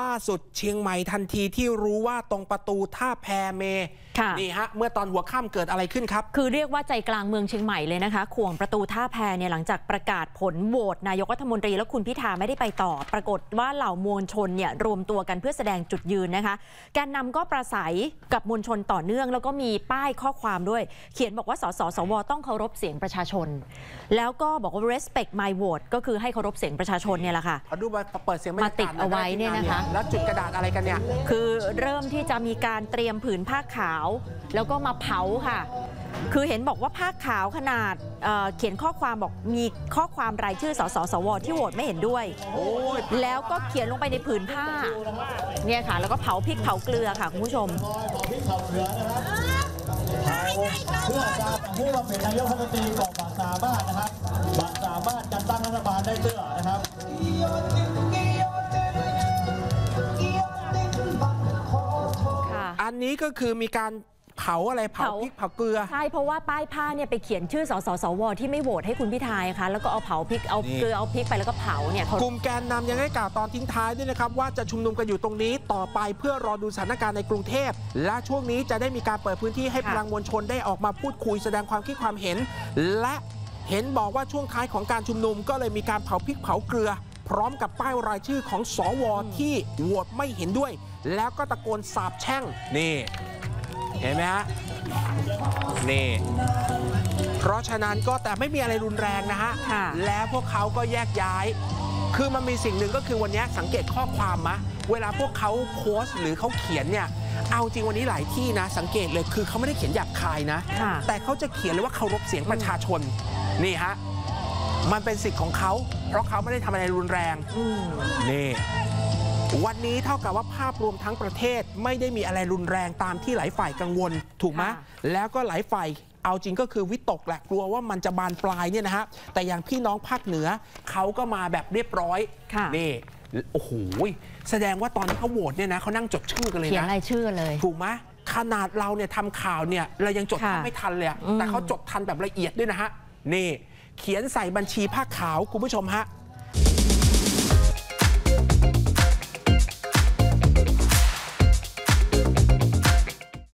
ล่าสุดเชียงใหม่ทันทีที่รู้ว่าตรงประตูท่าแพเมค่ะนี่ฮะเมื่อตอนหัวค่ำเกิดอะไรขึ้นครับ คือเรียกว่าใจกลางเมืองเชียงใหม่เลยนะคะข่วงประตูท่าแพเนี่ยหลังจากประกาศผลโหวตนายกรัฐมนตรีแล้วคุณพิธาไม่ได้ไปต่อ ปรากฏว่าเหล่ามวลชนเนี่ยรวมตัวกันเพื่อแสดงจุดยืนนะคะแกนนำก็ประสัยกับมวลชนต่อเนื่อง แล้วก็มีป้ายข้อความด้วย เขียนบอกว่าสสสวต้องเคารพเสียงประชาชน แล้วก็บอกว่า respect my vote ก็คือให้เคารพเสียงประชาชนเนี่ยแหละค่ะขอดูมาเปิดเสียงบรรยากาศมาติดเอาไว้เนี่ยนะคะแล้วจุดกระดาษอะไรกันเนี่ย คือเริ่มที่จะมีการเตรียมผืนผ้าขาว แล้วก็มาเผาค่ะ คือเห็นบอกว่าผ้าขาวขนาดเอ่อเขียนข้อความบอกมีข้อความรายชื่อสสสวที่โหวตไม่เห็นด้วยโอ้ยแล้วก็เขียนลงไปในผืนผ้าเนี่ยค่ะ แล้วก็เผาพริกเผาเกลือค่ะคุณผู้ชมเพื่อจะให้เราเป็นนายกรัฐมนตรีบอก อันนี้ก็คือมีการเผาอะไรเผาเผาพริกเผาเกลือ ใช่ เพราะว่าป้ายผ้าเนี่ยไปเขียนชื่อสสสวที่ไม่โหวตให้คุณพิธายค่ะ แล้วก็เอาเผาพริกเอานี่เกลือเอาพริกไปแล้วก็เผาเนี่ยเขากลุ่มแกนนำยังได้กล่าวตอนทิ้งท้ายด้วยนะครับ ว่าจะชุมนุมกันอยู่ตรงนี้ต่อไปเพื่อรอดูสถานการณ์ในกรุงเทพ และช่วงนี้จะได้มีการเปิดพื้นที่ให้พลังมวลชนได้ออกมาพูดคุยแสดงความคิดความเห็น และเห็นบอกว่าช่วงท้ายของการชุมนุมก็เลยมีการเผาพริกเผาเกลือ พร้อมกับป้ายรายชื่อของสวที่โหวตไม่เห็นด้วย แล้วก็ตะโกนสาบแช่งนี่เห็นไหมฮะนี่ เพราะฉะนั้นก็แต่ไม่มีอะไรรุนแรงนะฮะค่ะแล้วพวกเขาก็แยกย้าย คือมันมีสิ่งหนึ่งก็คือวันนี้สังเกตข้อความมะ เวลาพวกเขาโพสต์หรือเขาเขียนเนี่ย เอาจริงวันนี้หลายที่นะ สังเกตเลยคือเขาไม่ได้เขียนหยาบคายนะค่ะแต่เขาจะเขียนเลยว่าเคารพเสียงประชาชน นี่ฮะ มันเป็นสิทธิ์ของเขา เพราะเขาไม่ได้ทำอะไรรุนแรงอืมนี่ วันนี้เท่ากับว่าภาพรวมทั้งประเทศไม่ได้มีอะไรรุนแรงตามที่หลายฝ่ายกังวล ถูกไหมค่ะแล้วก็หลายฝ่ายเอาจริงก็คือวิตกแหละกลัวว่ามันจะบานปลายเนี่ยนะฮะแต่อย่างพี่น้องภาคเหนือเขาก็มาแบบเรียบร้อยค่ะนี่โอ้โหแสดงว่าตอนที่เขาโหวตเนี่ยนะเขานั่งจดชื่อกันเลยเขียนนะรายชื่อเลย ถูกไหมขนาดเราเนี่ยทำข่าวเนี่ยเรายังจดค่ะไม่ทันเลยอะอืมแต่เขาจดทันแบบละเอียดด้วยนะฮะนี่ เขียนใส่บัญชีผ้าขาวคุณผู้ชมฮะ